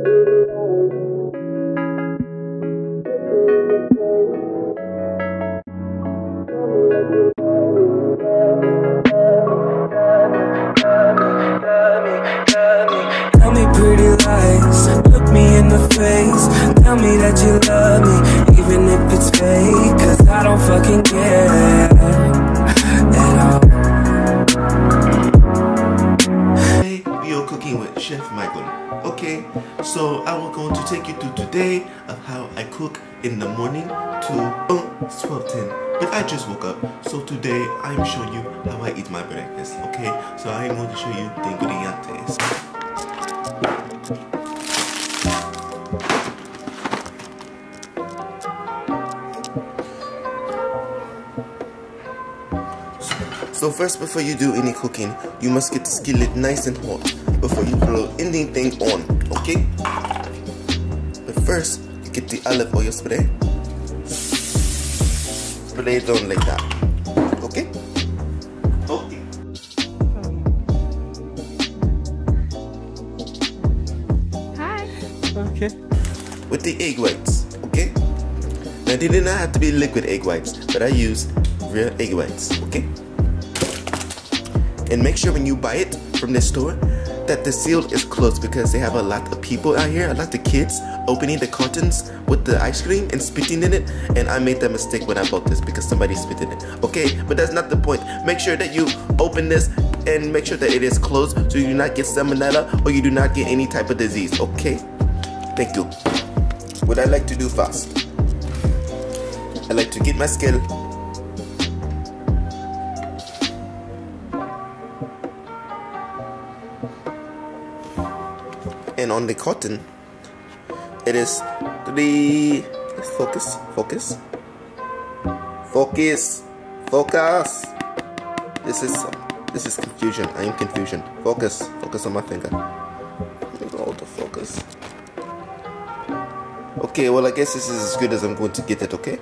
Tell me pretty lies, look me in the face. Tell me that you love me, even if it's fake. Cause I don't fucking care so I will going to take you through today of how I cook in the morning to oh, it's 12:10. But I just woke up, so today I'm showing you how I eat my breakfast. Okay, so I'm going to show you the ingredients. So first, before you do any cooking, you must get the skillet nice and hot before you throw anything on, okay? But first, you get the olive oil spray. Spray it on like that, okay? Okay. Hi. Okay. With the egg whites, okay? Now they did not have to be liquid egg whites, but I used real egg whites, okay? And make sure when you buy it from the store that the seal is closed because they have a lot of people out here, a lot of kids opening the cartons with the ice cream and spitting in it. And I made that mistake when I bought this because somebody spit in it. Okay, but that's not the point. Make sure that you open this and make sure that it is closed so you do not get salmonella or you do not get any type of disease. Okay, thank you. What I like to do first, I like to get my skill and on the cotton it is three focus focus. Focus focus. This is this is confusion i am confusion. Focus focus on my finger. Let me go to focus. Okay well i guess this is as good as i'm going to get it okay?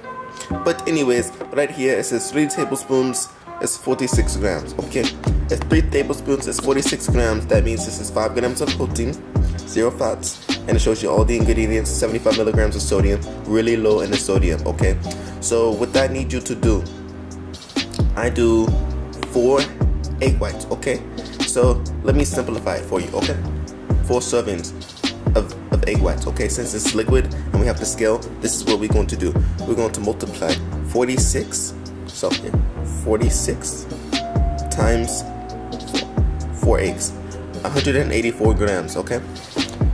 But anyways right here it says three tablespoons is 46 grams okay? If three tablespoons is 46 grams that means this is five grams of protein zero fats and it shows you all the ingredients 75 milligrams of sodium really low in the sodium okay? So what i need you to do i do four egg whites okay? So let me simplify it for you okay? Four servings of, of egg whites okay? Since it's liquid and we have the scale this is what we're going to do. We're going to multiply 46 so 46 times four eggs 184 grams okay?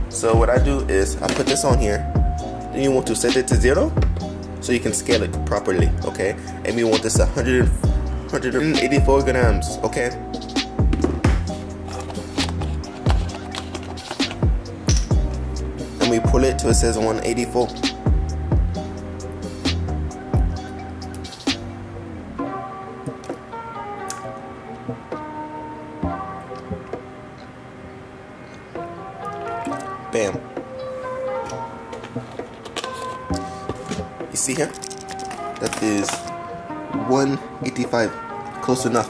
So what I do is I put this on here. Then you want to set it to zero so you can scale it properly okay? And we want this 100 184 grams okay? And we pull it till it says 184 see here? That is 185. Close enough.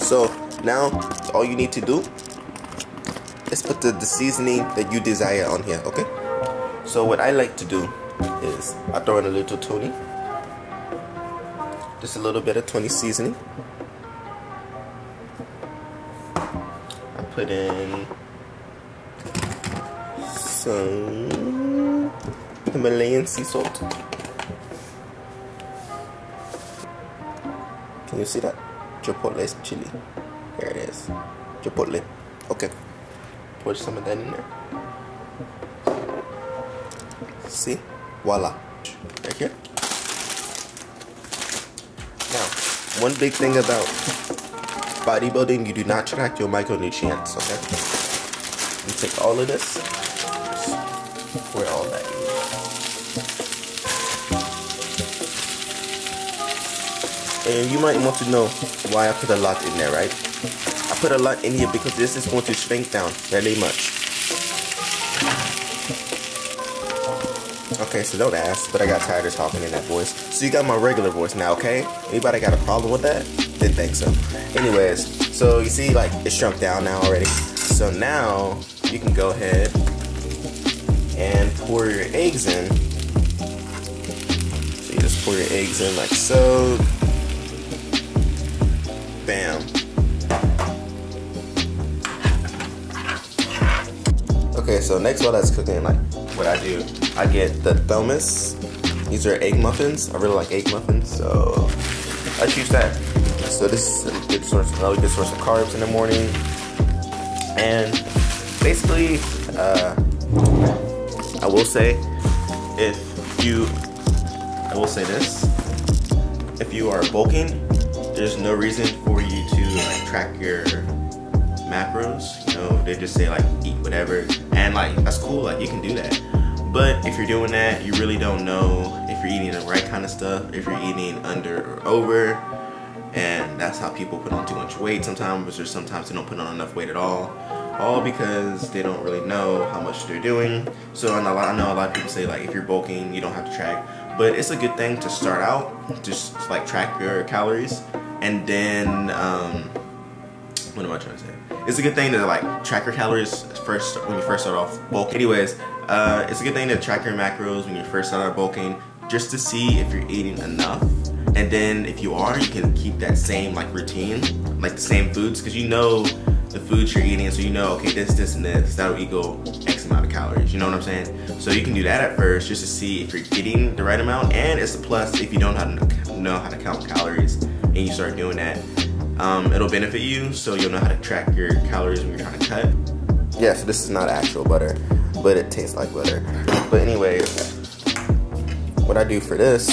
So now all you need to do is put the, the seasoning that you desire on here, okay? So what I like to do is I throw in a little Tony. Just a little bit of Tony seasoning. I put in some Himalayan sea salt. You see that? Chipotle chili. Here it is. Chipotle. Okay. Put some of that in there. See? Voila. Right here. Now, one big thing about bodybuilding, you do not track your micronutrients, okay? You take all of this, pour all that And you might want to know why I put a lot in there, right? I put a lot in here because this is going to shrink down very much. Okay, so don't ask, but I got tired of talking in that voice. So you got my regular voice now, okay? Anybody got a problem with that? Didn't think so. Anyways, so you see, like, it shrunk down now already. So now, you can go ahead and pour your eggs in. So you just pour your eggs in like so. Bam. Okay, so next while that's cooking, like what I do, I get the Thomas. These are egg muffins. I really like egg muffins, so I choose that. So this is a good source, another good source of carbs in the morning. And basically, uh, I will say, if you, I will say this, if you are bulking, there's no reason for you to like track your macros. You know, they just say like eat whatever, and like that's cool. Like you can do that. But if you're doing that, you really don't know if you're eating the right kind of stuff, if you're eating under or over, and that's how people put on too much weight sometimes, or sometimes they don't put on enough weight at all. All because they don't really know how much they're doing. So I know, I know a lot of people say like if you're bulking, you don't have to track, but it's a good thing to start out, just like track your calories, and then um, what am I trying to say? It's a good thing to like track your calories first when you first start off bulking. Anyways, uh, it's a good thing to track your macros when you first start out bulking, just to see if you're eating enough. And then if you are, you can keep that same like routine, like the same foods, because you know the foods you're eating, so you know, okay, this, this, and this, that'll equal X amount of calories, you know what I'm saying? So you can do that at first, just to see if you're getting the right amount, and it's a plus if you don't know how to, know how to count calories, and you start doing that, um, it'll benefit you, so you'll know how to track your calories when you're trying to cut. Yeah, so this is not actual butter, but it tastes like butter. But anyways, what I do for this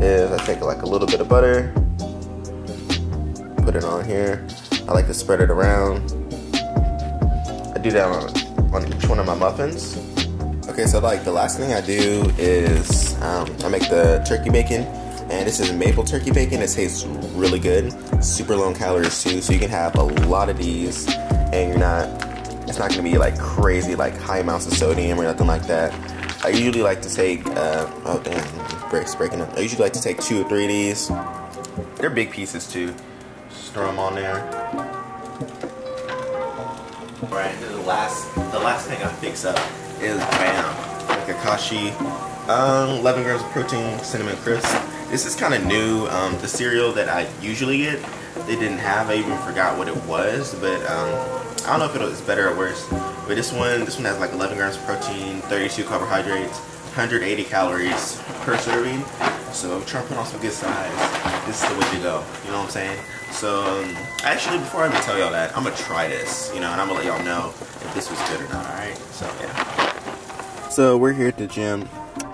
is I take like a little bit of butter, put it on here. I like to spread it around. I do that on, on each one of my muffins. Okay, so like the last thing I do is um, I make the turkey bacon, and this is maple turkey bacon. It tastes really good, super low in calories too. So you can have a lot of these, and you're not. It's not gonna be like crazy, like high amounts of sodium or nothing like that. I usually like to take. Uh, oh damn, breaks breaking up. I usually like to take two or three of these. They're big pieces too. Just throw them on there. Alright, the last the last thing I fix up is bam, like. Um, 11 grams of protein, cinnamon crisp. This is kind of new. Um, the cereal that I usually get, they didn't have. I even forgot what it was, but um, I don't know if it's better or worse. But this one, this one has like 11 grams of protein, 32 carbohydrates, 180 calories per serving. So trying to put on some good size, this is the way to go. You know what I'm saying? So um, actually, before I even tell y'all that, I'm gonna try this, you know, and I'm gonna let y'all know if this was good or not. All right? So yeah. So we're here at the gym,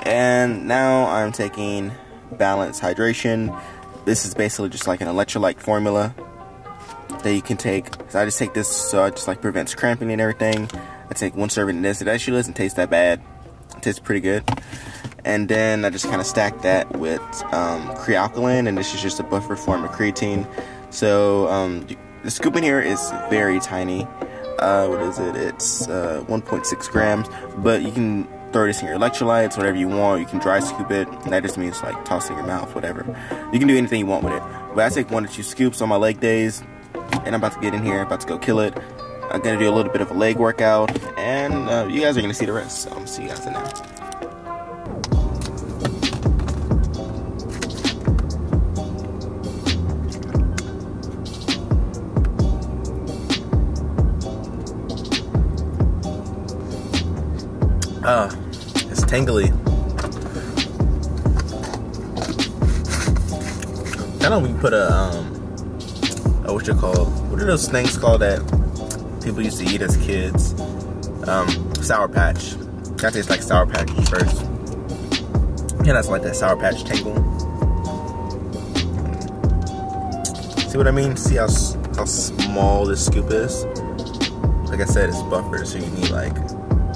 and now I'm taking balanced hydration. This is basically just like an electrolyte formula that you can take. So I just take this so it just like prevents cramping and everything. I take one serving of this. It actually doesn't taste that bad. It tastes pretty good. And then I just kind of stack that with um, Kre-Alkalyn, and this is just a buffer form of creatine. So um, the scoop in here is very tiny. Uh, what is it? It's uh, 1.6 grams, but you can throw this in your electrolytes, whatever you want. You can dry scoop it. and That just means like tossing your mouth, whatever. You can do anything you want with it. But I take one or two scoops on my leg days, and I'm about to get in here, about to go kill it. I'm gonna do a little bit of a leg workout, and uh, you guys are gonna see the rest. So I'm gonna see you guys in there. Uh, it's tingly. Kind of we put a um, oh, what you call? What are those things called that people used to eat as kids? Um, Sour Patch. That tastes like Sour Patch first. Yeah, that's like that Sour Patch tingle. See what I mean? See how how small this scoop is? Like I said, it's buffered, so you need like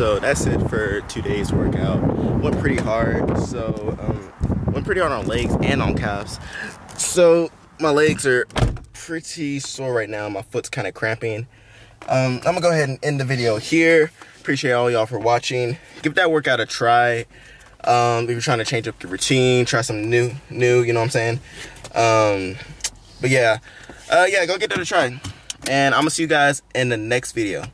so that's it for today's workout. Went pretty hard, so um, went pretty hard on legs and on calves. So my legs are pretty sore right now. My foot's kind of cramping. Um, I'm gonna go ahead and end the video here. Appreciate all y'all for watching. Give that workout a try. Um, if you're trying to change up your routine, try some new, new. You know what I'm saying? Um, but yeah, uh, yeah, go get that a try. And I'm gonna see you guys in the next video.